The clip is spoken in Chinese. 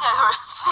じゃ、戏。